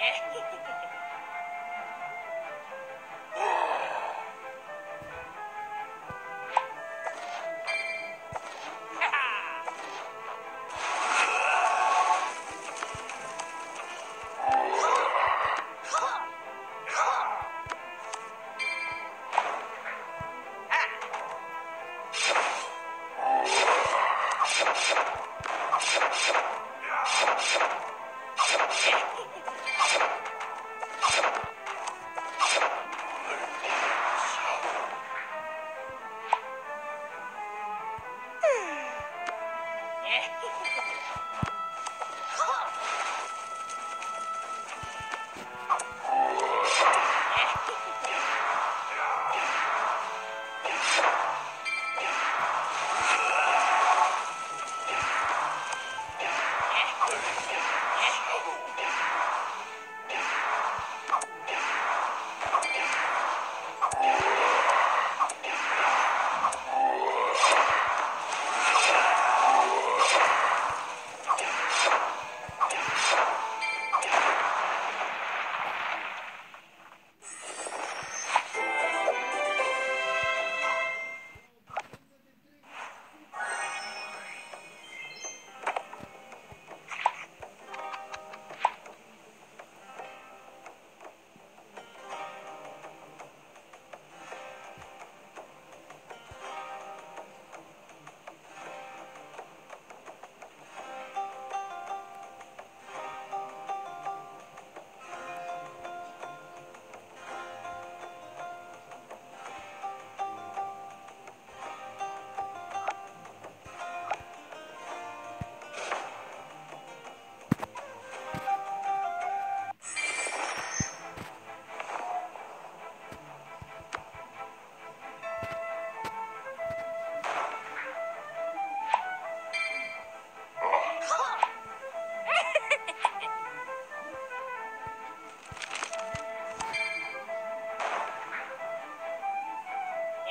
Yeah.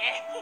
Yeah.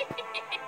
Hehehehe